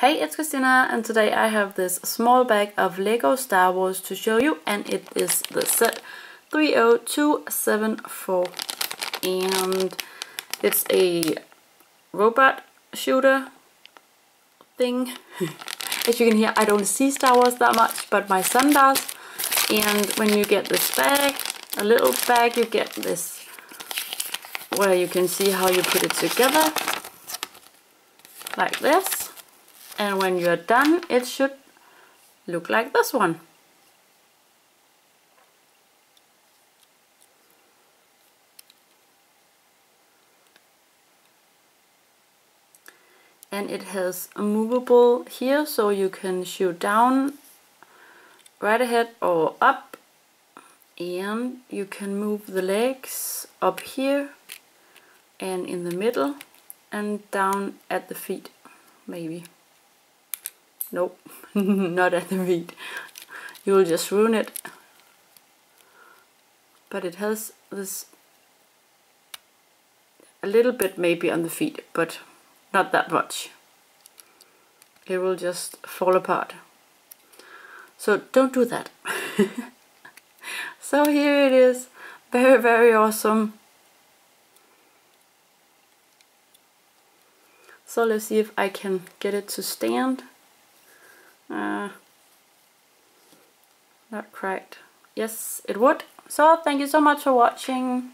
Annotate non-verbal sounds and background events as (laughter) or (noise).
Hey, it's Christina and today I have this small bag of Lego Star Wars to show you and it is the set 30274 and it's a robot shooter thing. (laughs) As you can hear, I don't see Star Wars that much, but my son does. And when you get this bag, a little bag, you get this where you can see how you put it together like this and when you're done it should look like this one. And it has a movable here so you can shoot down right ahead or up and you can move the legs up here and in the middle and down at the feet maybe. Nope, (laughs) not at the feet. You will just ruin it. But it has this a little bit maybe on the feet, but not that much. It will just fall apart. So don't do that. (laughs) so here it is. Very, very awesome. So let's see if I can get it to stand. Uh, not quite. Yes, it would. So thank you so much for watching.